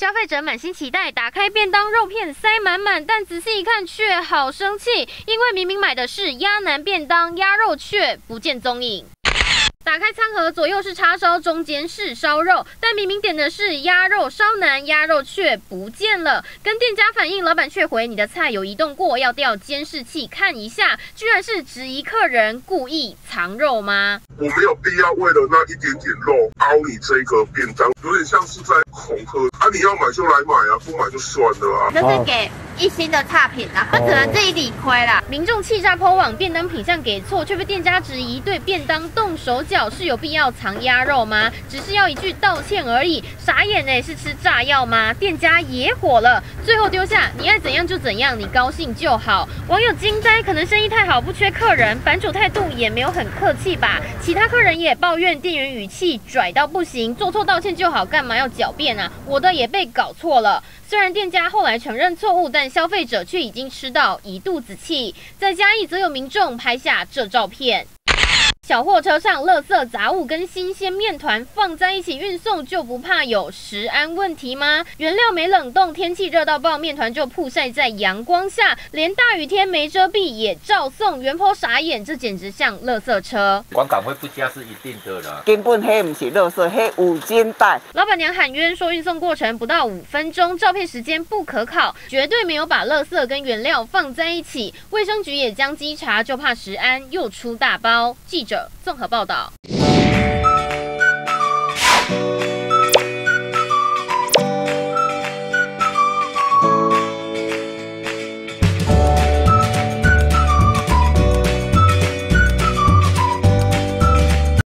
消费者满心期待，打开便当肉片塞满满，但仔细一看却好生气，因为明明买的是鸭腩便当，鸭肉却不见踪影。打开餐盒，左右是叉烧，中间是烧肉，但明明点的是鸭肉烧腩，鸭肉却不见了。跟店家反映，老板却回：“你的菜有移动过，要调监视器看一下。”居然是质疑客人故意藏肉吗？我没有必要为了那一点点肉凹你这个便当，有点像是在恐吓！你要买就来买啊，不买就算了啊！那是给一星的差评啊，他只能自己理亏啦。民众气炸抛网，便当品相给错，却被店家质疑对便当动手脚，是有必要藏鸭肉吗？只是要一句道歉而已，傻眼呢？是吃炸药吗？店家也火了，最后丢下你爱怎样就怎样，你高兴就好。网友惊呆，可能生意太好不缺客人，版主态度也没有很客气吧？其他客人也抱怨店员语气拽到不行，做错道歉就好，干嘛要狡辩啊？我的也被搞错了。虽然店家后来承认错误，但消费者却已经吃到一肚子气。在嘉义则有民众拍下这照片。小货车上，垃圾杂物跟新鲜面团放在一起运送，就不怕有食安问题吗？原料没冷冻，天气热到爆，面团就曝晒在阳光下，连大雨天没遮蔽也照送。原坡傻眼，这简直像垃圾车。管港会不加是一定的啦，根本黑不是垃圾，黑五金袋。老板娘喊冤说，运送过程不到五分钟，照片时间不可考，绝对没有把垃圾跟原料放在一起。卫生局也将稽查，就怕食安又出大包。记综合报道。